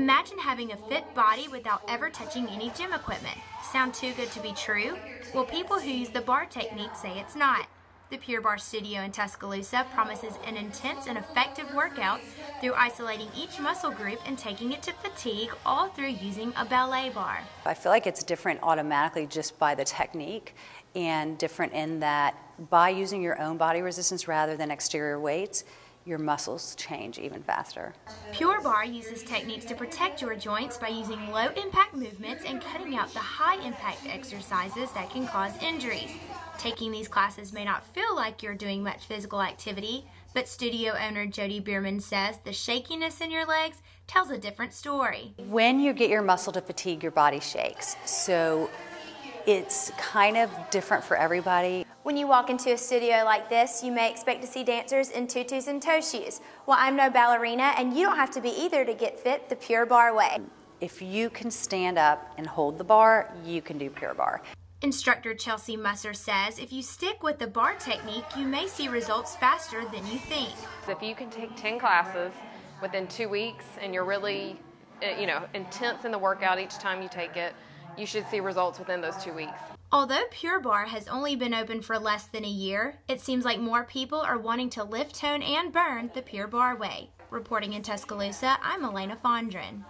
Imagine having a fit body without ever touching any gym equipment. Sound too good to be true? Well, people who use the bar technique say it's not. The Pure Barre Studio in Tuscaloosa promises an intense and effective workout through isolating each muscle group and taking it to fatigue, all through using a ballet bar. I feel like it's different automatically just by the technique and different in that by using your own body resistance rather than exterior weights, your muscles change even faster. Pure Barre uses techniques to protect your joints by using low impact movements and cutting out the high impact exercises that can cause injuries. Taking these classes may not feel like you're doing much physical activity, but studio owner Jody Bierman says the shakiness in your legs tells a different story. When you get your muscle to fatigue, your body shakes. So it's kind of different for everybody. When you walk into a studio like this, you may expect to see dancers in tutus and toe shoes. Well, I'm no ballerina, and you don't have to be either to get fit the Pure Barre way. If you can stand up and hold the bar, you can do Pure Barre. Instructor Chelsea Musser says if you stick with the bar technique, you may see results faster than you think. If you can take 10 classes within two weeks and you're really, uh, you know, intense in the workout each time you take it, you should see results within those two weeks. Although Pure Barre has only been open for less than a year, it seems like more people are wanting to lift, tone, and burn the Pure Barre way. Reporting in Tuscaloosa, I'm Alaina Fondren.